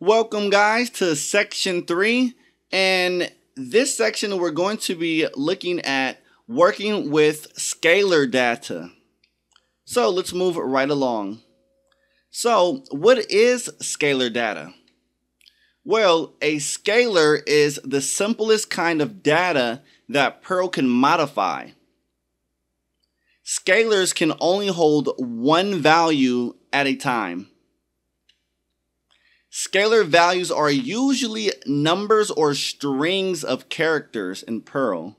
Welcome guys to section three. And this section we're going to be looking at working with scalar data. So let's move right along. So what is scalar data? Well, a scalar is the simplest kind of data that Perl can modify. Scalars can only hold one value at a time. Scalar values are usually numbers or strings of characters in Perl.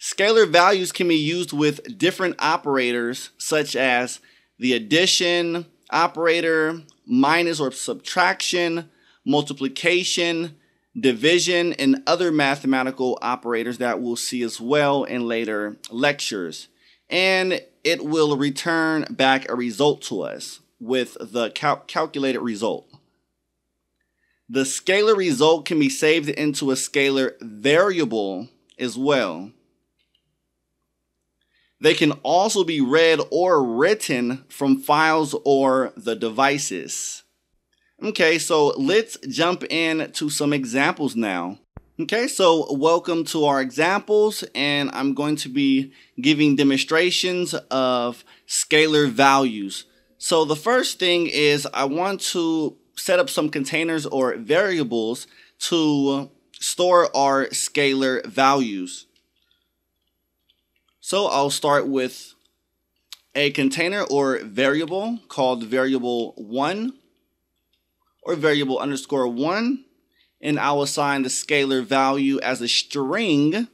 Scalar values can be used with different operators such as the addition operator, minus or subtraction, multiplication, division, and other mathematical operators that we'll see as well in later lectures. And it will return back a result to us with the cal calculated result. The scalar result can be saved into a scalar variable as well. They can also be read or written from files or the devices. Okay, so let's jump in to some examples now. Okay, so welcome to our examples and I'm going to be giving demonstrations of scalar values. So the first thing is I want to set up some containers or variables to store our scalar values. So I'll start with a container or variable called variable 1 or variable underscore 1 and I'll assign the scalar value as a string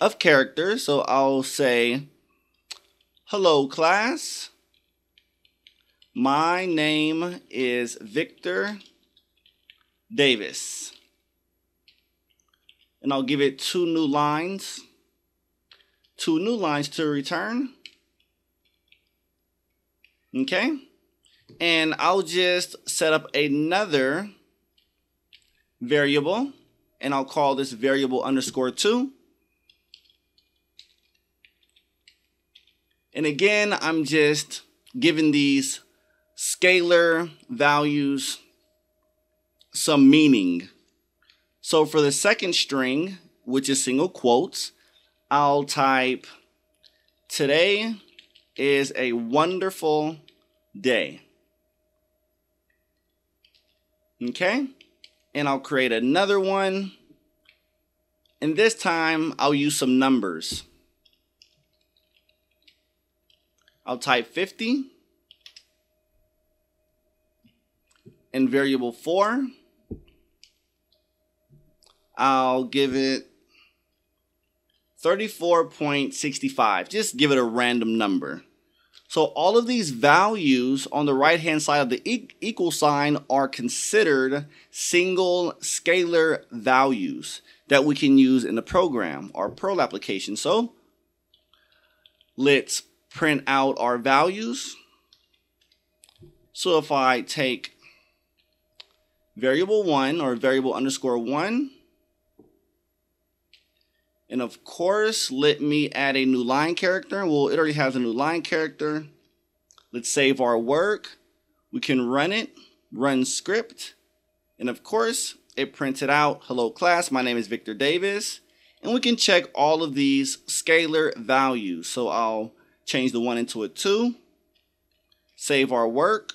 of characters. So I'll say, hello class. My name is Victor Davis. And I'll give it two new lines two new lines to return. Okay. And I'll just set up another variable and I'll call this variable underscore 2. And again, I'm just giving these scalar values some meaning. So for the second string, which is single quotes, I'll type, today is a wonderful day. Okay? And I'll create another one. And this time I'll use some numbers. I'll type 50 and variable 4. I'll give it 34.65. Just give it a random number. So all of these values on the right hand side of the e equal sign are considered single scalar values that we can use in the program, our Perl application. So let's print out our values. So if I take variable 1 or variable underscore 1 and of course, let me add a new line character. Well, it already has a new line character. Let's save our work. We can run it, run script. And of course, it printed out, hello class, my name is Victor Davis. And we can check all of these scalar values. So I'll change the one into a two, save our work,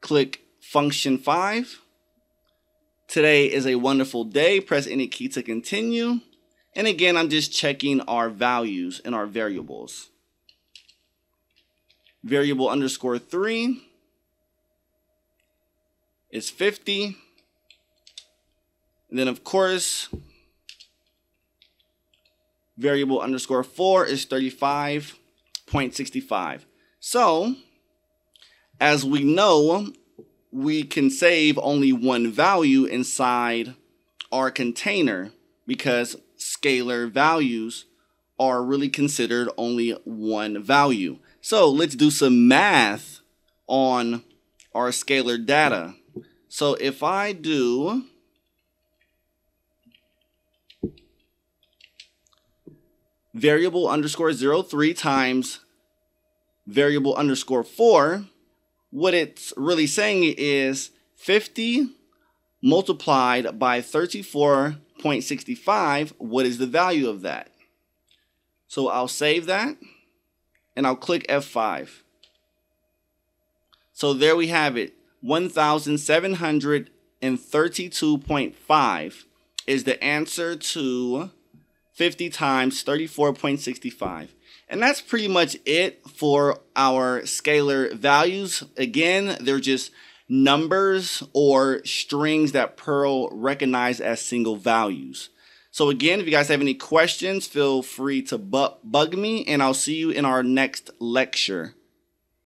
click function five. Today is a wonderful day. Press any key to continue. And again, I'm just checking our values and our variables. Variable underscore 3 is 50. And then, of course, variable underscore 4 is 35.65. So, as we know, we can save only one value inside our container because scalar values are really considered only one value. So let's do some math on our scalar data. So if I do variable underscore 03 times variable underscore 4, what it's really saying is 50 multiplied by 34.65, what is the value of that? So I'll save that and I'll click F5. So there we have it. 1732.5 is the answer to 50 times 34.65. And that's pretty much it for our scalar values. Again, they're just numbers or strings that Perl recognizes as single values. So again, if you guys have any questions, feel free to bu bug me and I'll see you in our next lecture.